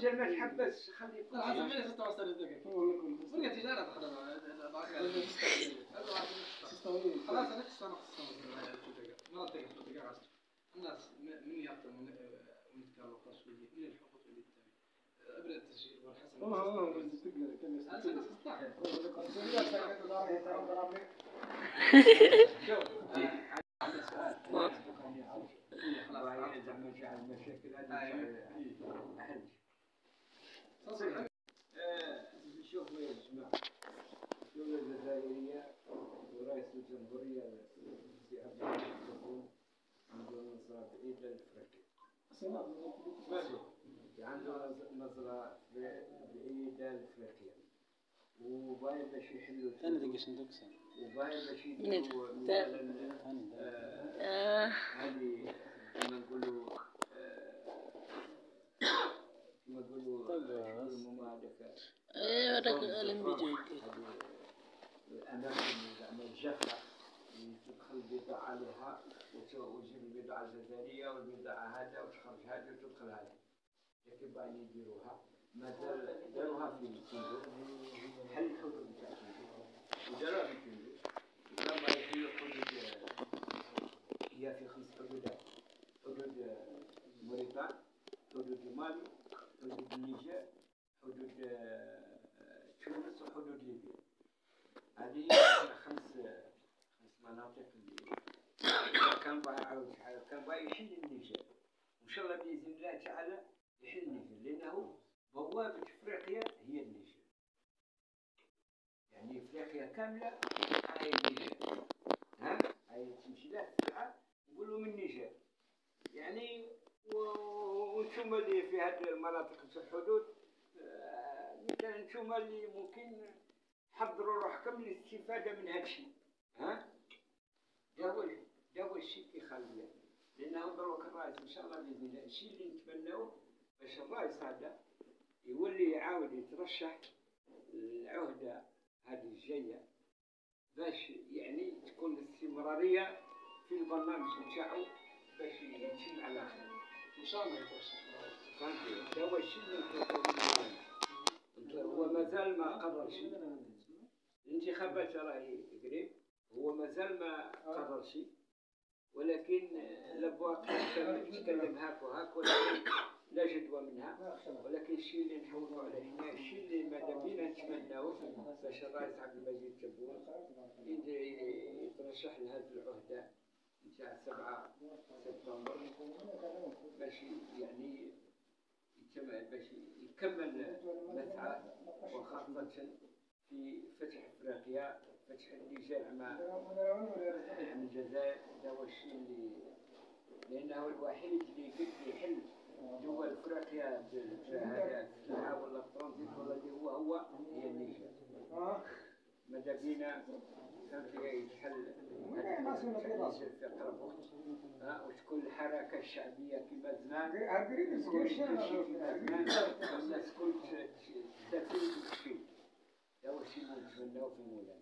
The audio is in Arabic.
رجال ما تحبس خلي لا حسب من ستة وعشرة دقيقة. فرقة تجارة تخدم خلاص أنا تستنى تقف دقيقة الناس من يعطي من ونتكلم خاص من الحقوق اللي أبرأ التسجيل والحسن أنا ستة المشاكل هذه أحل شوفوا يا جماعة الدولة الجزائرية ورئيس الجمهورية السي عبد الحميد عنده نظرة بعيدة لأفريقيا ماشي عنده نظرة بعيدة لأفريقيا وباين باش يحلوا ثاني دقيقة صندوق وباين باش يديروا مثلا ثاني آه، آه هذه كما نقولوا آه، كما نقولوا طيب، آه، بس. الممالكة إيه هذاك اللي بيجي هذه الأماكن زعما الجافة اللي تدخل البضاعة عليها وت- وتجيب البضاعة الجزائرية والبضاعة هذا وتخرج هذا وتدخل هذا لكن باغيين يديروها مازال داروها في الكندو حل الحدود تاع الكندو وداروها في الكندو باغي يحلوا الحدود آه، هي في خمس حدودات حدود آه، موريتان حدود مالي حدود النيجر حدود آه، آه، تونس وحدود ليبيا؟ هذه خمس خمس مناطق اللي كان يعاود كان يحل النيجر وإن شاء الله بإذن الله تعالى يحل النيجر لأنه بوابة إفريقيا هي النيجر يعني إفريقيا كاملة هاي النيجر ها؟ هاي تمشي لها الساعة نقولوا من النيجر يعني وأنتم اللي في هذه المناطق في الحدود مثلا أنتم اللي ممكن حضروا روحكم للاستفاده من هذا الشيء. ها؟ ده هو الشيء اللي يخليه لأنه دروك الرئيس إن شاء الله بإذن الله. الشيء اللي نتمناه باش الرئيس هذا يولي يعاود يترشح العهدة هذه الجاية باش يعني تكون الاستمرارية في البرنامج نتاعو باش يتم على خير. إن شاء الله يتوصل فهمتي ده هو الشيء اللي ما الانتخابات راهي قريب. هو مازال ما قرر شيء. ولكن الابواق كان يتكلم هاك وهاك ولكن لا جدوى منها. ولكن الشيء اللي نحوطوا عليه. هنا الشيء اللي ماذا بينا نتمناوه باش الرئيس عبد المجيد تبون يترشح لهذه العهدة نتاع 7 سبتمبر. باش يعني يكمل مسعى وخاصة في فتح إفريقيا فتح النيجر مع الجزائر ده هو الشيء اللي لأنه الوحيد اللي يقدر يحل دول إفريقيا بهذا الساعة ولا الترانزيت ولا اللي هو هو هي النيجر ماذا بينا؟ وتكون الحركه الشعبيه كما زمان كما كل تستفيد وتفيد هذا الشيء. اللي نتمناه في مولانا